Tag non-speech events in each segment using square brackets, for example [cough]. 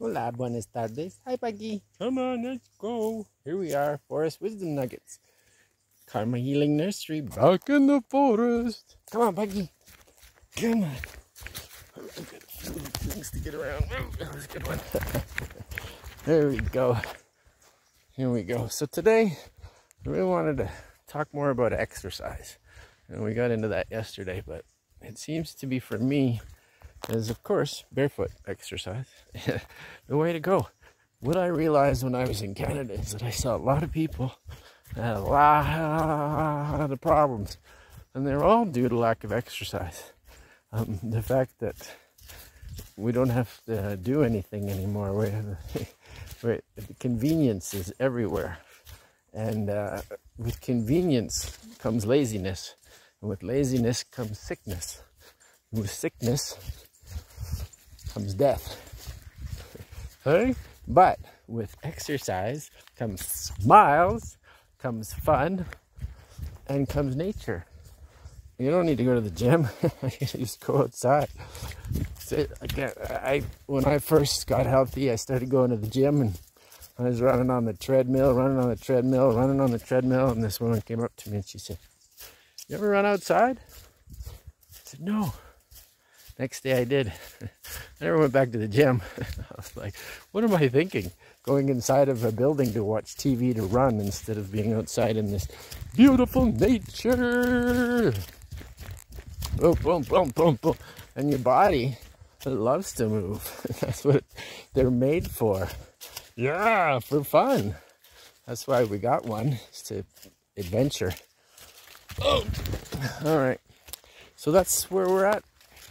Hola, buenas tardes. Hi, Puggy. Come on, let's go. Here we are, Forest Wisdom Nuggets. Karma Healing Nursery, back in the forest. Come on, Puggy. Come on. I've got things to get around. that was a good one. [laughs] there we go. Here we go. So today, I really wanted to talk more about exercise. And we got into that yesterday, but it seems to be for me is of course barefoot exercise. [laughs] the way to go. What I realized when I was in Canada is that I saw a lot of people that had a lot of problems, and they're all due to lack of exercise. Um, the fact that we don't have to do anything anymore. We have, [laughs] convenience is everywhere, and uh, with convenience comes laziness, and with laziness comes sickness. And with sickness comes death. Hey? But with exercise comes smiles, comes fun, and comes nature. You don't need to go to the gym. [laughs] you just go outside. I, I, when I first got healthy, I started going to the gym and I was running on the treadmill, running on the treadmill, running on the treadmill, and this woman came up to me and she said, "You ever run outside?" I said, "No." Next day I did. [laughs] I never went back to the gym. [laughs] I was like, what am I thinking? Going inside of a building to watch TV to run instead of being outside in this beautiful nature. Boom, boom, boom, boom, boom. And your body, loves to move. [laughs] That's what they're made for. Yeah, for fun. That's why we got one, is to adventure. Oh, all right. So that's where we're at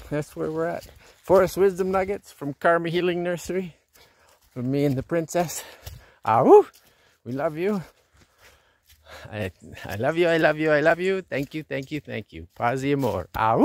that's where we're at. Forest Wisdom Nuggets from Karma Healing Nursery. From me and the princess. Ah, We love you. I, I love you, I love you, I love you. Thank you, thank you, thank you. Paz y amor. Ah,